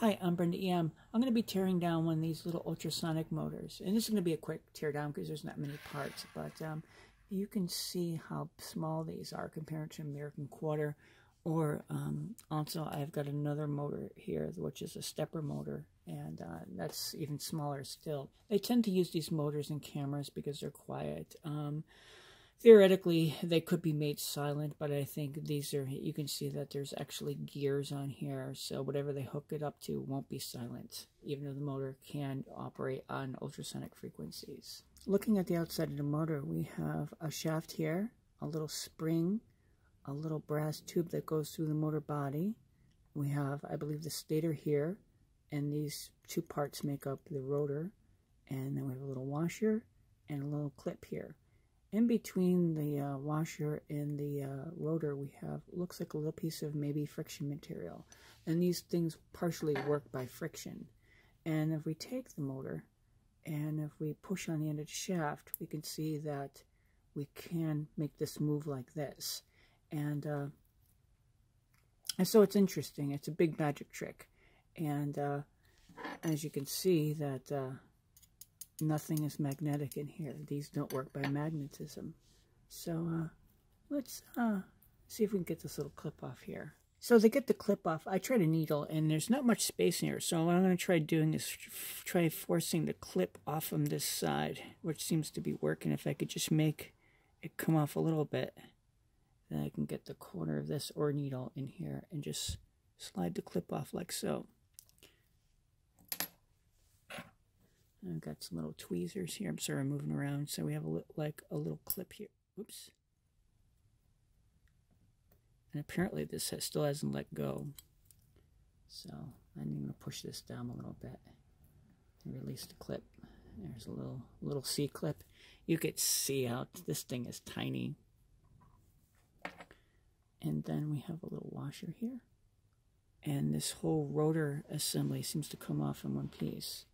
Hi, I'm Brenda EM. I'm going to be tearing down one of these little ultrasonic motors. And this is going to be a quick tear down because there's not many parts. But um, you can see how small these are compared to American Quarter. Or um, also I've got another motor here, which is a stepper motor. And uh, that's even smaller still. They tend to use these motors in cameras because they're quiet. Um, Theoretically, they could be made silent, but I think these are, you can see that there's actually gears on here, so whatever they hook it up to won't be silent, even though the motor can operate on ultrasonic frequencies. Looking at the outside of the motor, we have a shaft here, a little spring, a little brass tube that goes through the motor body. We have, I believe, the stator here, and these two parts make up the rotor. And then we have a little washer and a little clip here. In between the uh, washer and the uh, rotor, we have, looks like a little piece of maybe friction material. And these things partially work by friction. And if we take the motor and if we push on the end of the shaft, we can see that we can make this move like this. And, uh, and so it's interesting. It's a big magic trick. And uh, as you can see that uh, nothing is magnetic in here. These don't work by magnetism. So uh, let's uh, see if we can get this little clip off here. So to get the clip off, I tried a needle and there's not much space in here. So what I'm going to try doing is try forcing the clip off from this side, which seems to be working. If I could just make it come off a little bit, then I can get the corner of this or needle in here and just slide the clip off like so. I've got some little tweezers here. I'm sorry, I'm moving around. So we have a like a little clip here. Oops. And apparently this still hasn't let go. So I'm going to push this down a little bit and release the clip. There's a little little C clip. You could see how this thing is tiny. And then we have a little washer here. And this whole rotor assembly seems to come off in one piece.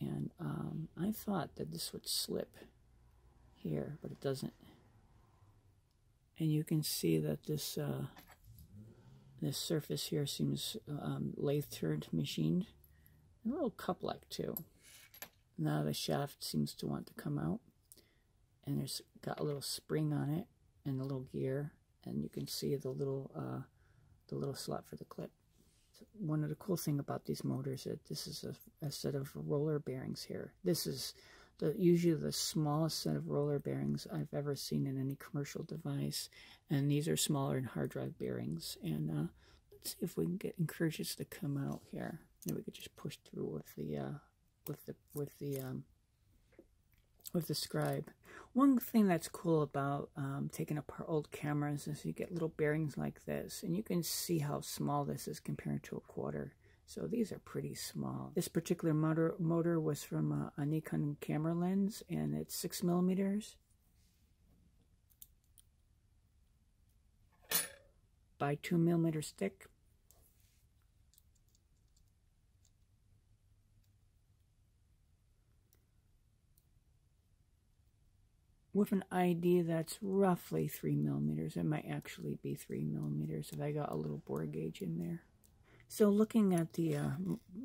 And um, I thought that this would slip here, but it doesn't. And you can see that this uh, this surface here seems um, lathe turned machined. And A little cup-like too. Now the shaft seems to want to come out. And there's got a little spring on it and a little gear. And you can see the little uh, the little slot for the clip one of the cool thing about these motors is this is a, a, set of roller bearings here. This is the usually the smallest set of roller bearings I've ever seen in any commercial device, and these are smaller than hard drive bearings. And uh, let's see if we can get encourage to come out here. Maybe we could just push through with the uh, with the with the um, with the scribe. One thing that's cool about um, taking apart old cameras is you get little bearings like this, and you can see how small this is compared to a quarter. So these are pretty small. This particular motor, motor was from a, a Nikon camera lens, and it's 6 millimeters by 2 millimeters thick. With an ID that's roughly 3 millimeters. It might actually be 3 millimeters if I got a little bore gauge in there. So looking at the uh,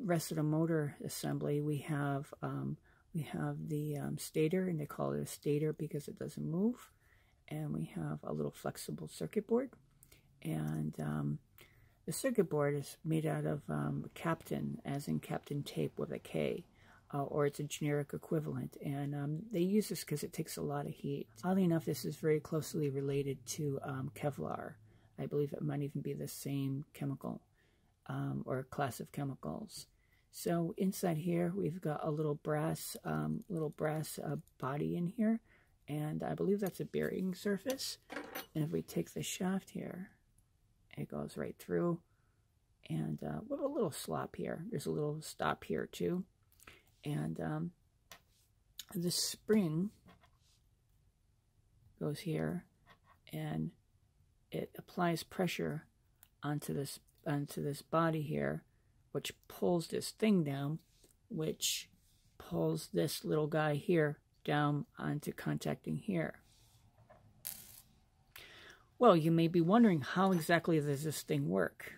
rest of the motor assembly, we have um, we have the um, stator, and they call it a stator because it doesn't move. And we have a little flexible circuit board. And um, the circuit board is made out of um, Kapton, as in Kapton tape with a K uh, or it's a generic equivalent. And um, they use this because it takes a lot of heat. Oddly enough, this is very closely related to um, Kevlar. I believe it might even be the same chemical um, or class of chemicals. So inside here, we've got a little brass, um, little brass uh, body in here, and I believe that's a bearing surface. And if we take the shaft here, it goes right through, and uh, have a little slop here. There's a little stop here too. And um, the spring goes here and it applies pressure onto this onto this body here which pulls this thing down which pulls this little guy here down onto contacting here. Well you may be wondering how exactly does this thing work?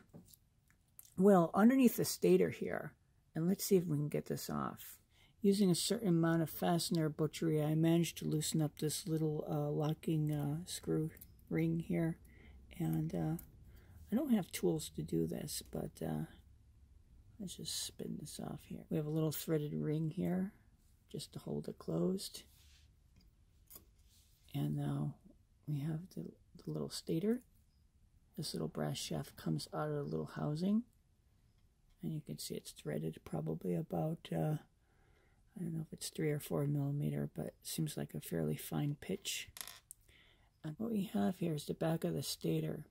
Well, underneath the stator here, and let's see if we can get this off. Using a certain amount of fastener butchery, I managed to loosen up this little uh, locking uh, screw ring here. And uh, I don't have tools to do this, but uh, let's just spin this off here. We have a little threaded ring here just to hold it closed. And now we have the, the little stator. This little brass shaft comes out of the little housing. And you can see it's threaded probably about, uh, I don't know if it's three or four millimeter, but it seems like a fairly fine pitch. And what we have here is the back of the stator.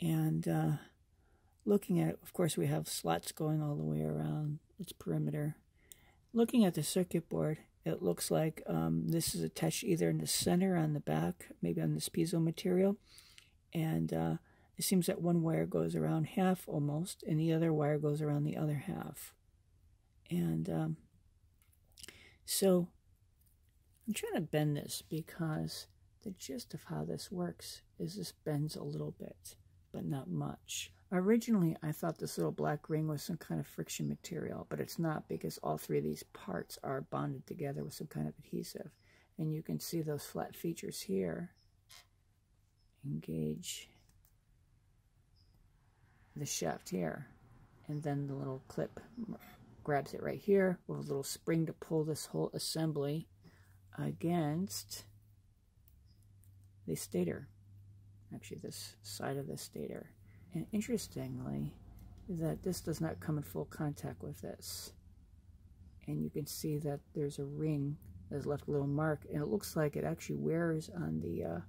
And uh, looking at it, of course, we have slots going all the way around its perimeter. Looking at the circuit board, it looks like um, this is attached either in the center on the back, maybe on this piezo material. And uh, it seems that one wire goes around half almost, and the other wire goes around the other half. And um, so I'm trying to bend this because the gist of how this works is this bends a little bit, but not much. Originally, I thought this little black ring was some kind of friction material, but it's not because all three of these parts are bonded together with some kind of adhesive. And you can see those flat features here. Engage the shaft here. And then the little clip grabs it right here with a little spring to pull this whole assembly against the stator. Actually, this side of the stator. And interestingly, that this does not come in full contact with this. And you can see that there's a ring that's left a little mark, and it looks like it actually wears on the, uh,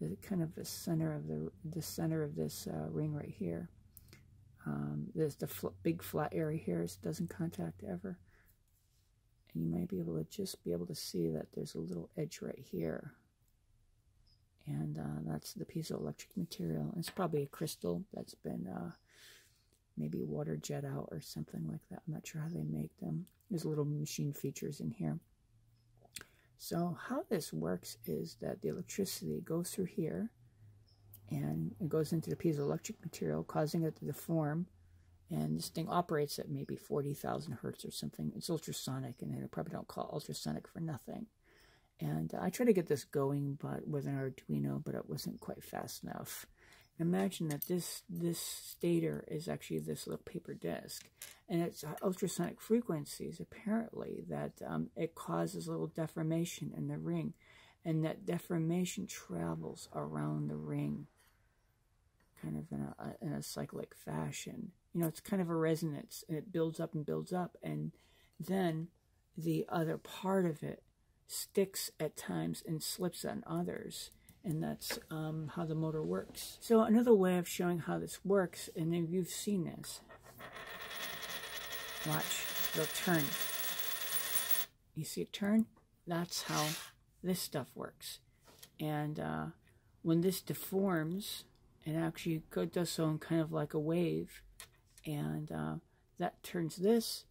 the kind of the center of the the center of this uh, ring right here. Um, there's the fl big flat area here. It doesn't contact ever, and you might be able to just be able to see that there's a little edge right here and uh, that's the piezoelectric material. It's probably a crystal that's been uh, maybe water jet out or something like that. I'm not sure how they make them. There's little machine features in here. So how this works is that the electricity goes through here and it goes into the piezoelectric material, causing it to deform. And this thing operates at maybe 40,000 hertz or something. It's ultrasonic, and they probably don't call ultrasonic for nothing. And I tried to get this going but with an Arduino, but it wasn't quite fast enough. Imagine that this this stator is actually this little paper disc, and it's ultrasonic frequencies, apparently, that um, it causes a little deformation in the ring, and that deformation travels around the ring, kind of in a, in a cyclic fashion. You know, it's kind of a resonance, and it builds up and builds up, and then the other part of it sticks at times and slips on others. And that's um, how the motor works. So another way of showing how this works, and then you've seen this. Watch, it'll turn. You see it turn? That's how this stuff works. And uh, when this deforms, it actually does so in kind of like a wave. And uh, that turns this,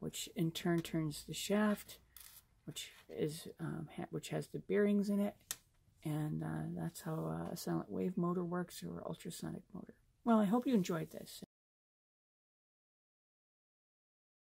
which in turn turns the shaft, which is um, which has the bearings in it, and uh, that's how uh, a silent wave motor works or ultrasonic motor. Well, I hope you enjoyed this.